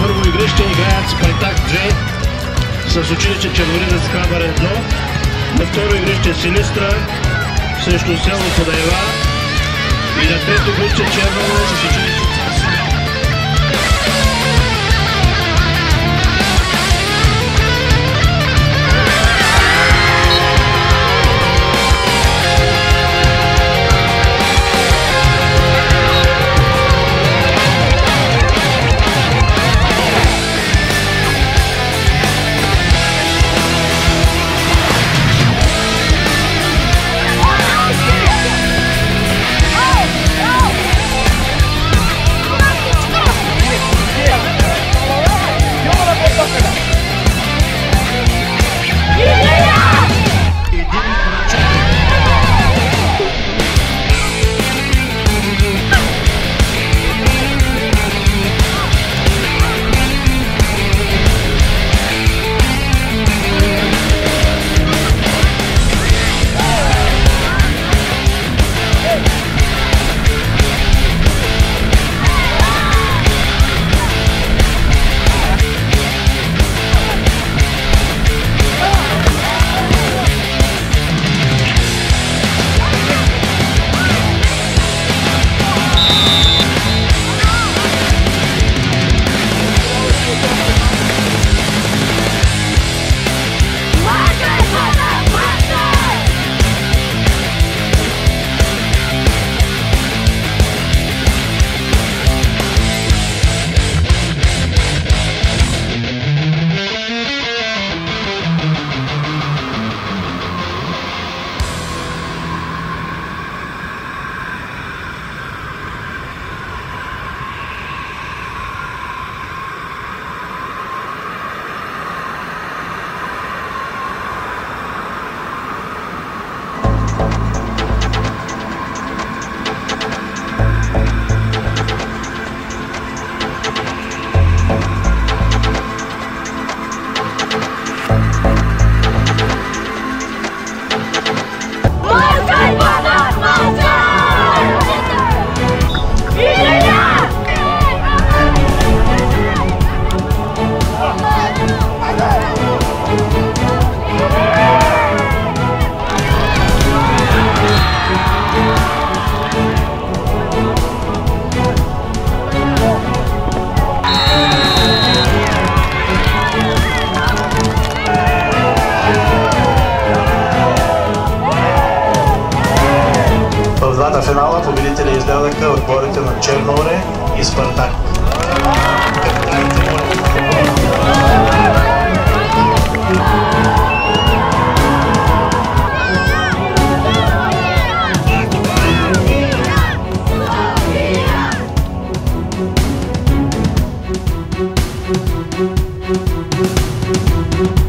първо игрище играят Спартак 2 с училище Черноринец Хабър 1. На второ игрище Силистра срещу село Подайва. И на трето игрище Черново победители издадаха отборите на Черноре и Спартак. Моля. Мазай,